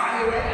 fire